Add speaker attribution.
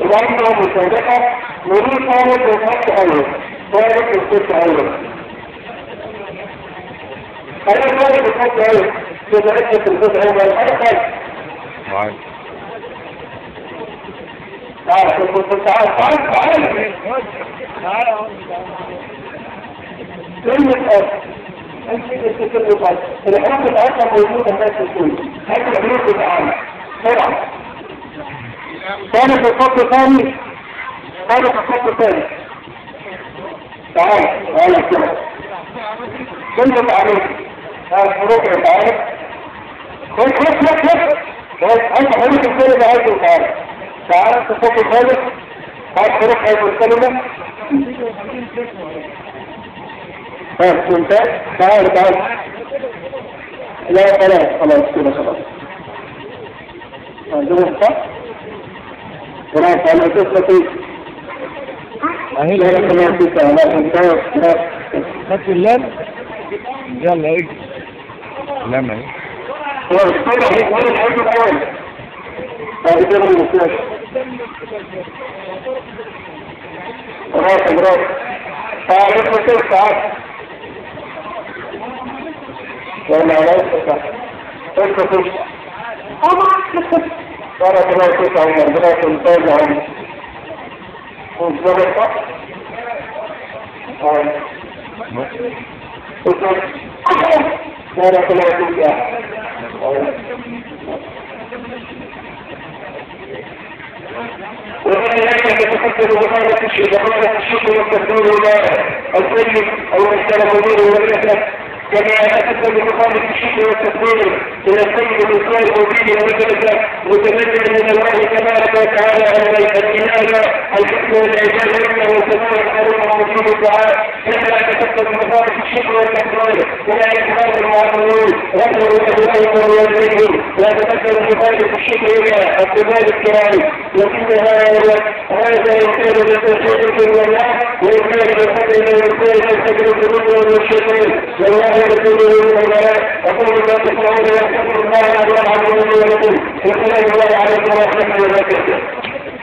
Speaker 1: لأنها مسابقة ودي كانت بالخط أول كانت بالخط أول أنا كانت بالخط أول في درجة الخط أول أنا كانت
Speaker 2: معاك
Speaker 1: تعال تعال تعال تعال كلمة أصل أنت الحروف الأصل موجودة الناس الكل هذه الحروف العامة بسرعة ثاني في الخط الثاني. ثاني في الخط الثاني. تعال تعال كده كلمة عليك الحروف تعال خد خد خد خد أنت حروف الكلمة هذه تعال تعال في الخط الثالث. هات حروف هذه الكلمة ها كنت تعال تعال. لا خلاص خلاص كده خلاص. عندنا صح؟ خلاص أنا قصتي لا
Speaker 2: لا
Speaker 1: لا
Speaker 2: خدت اللام يلا أجي اللام اهي
Speaker 1: خلاص كده هيك وين الحاجة الأول. بعد كده المستشفى خلاص خلاص تعال اسمع كده تعال. ولا لا استطاع اسكت بارك الله فيك يا عمر بارك الله يا عمر وزبط صح؟ آه. اسكت. بارك الله فيك يا. ومن ذلك يتفكر بخارة الشيء الشكر والتكبير ولا السلم أو الكلام مدير والرسل كما يتكتب بمقام الشكر والتكبير إلى السيد الاسلام المبين والمثلث متمثل من الله تبارك وتعالى ان الإنابة الحكم والاعجاز انه سماع ومجيب الدعاء كما يتكتب بمقام الشكر والتكبير إلى اكمال المعاملين غفر له والوالدين لا تكتب بفائده الشكر إلى الكبار الكرام لكنها هذا يكون بالتوحيد في الله ويكون بالفضل من الخير والفضل الذنوب والشيطان والله رسوله من الملاء أقول ما تسمعون ويحفظ الله العالمين ولكم والسلام الله عليكم ورحمة الله وبركاته.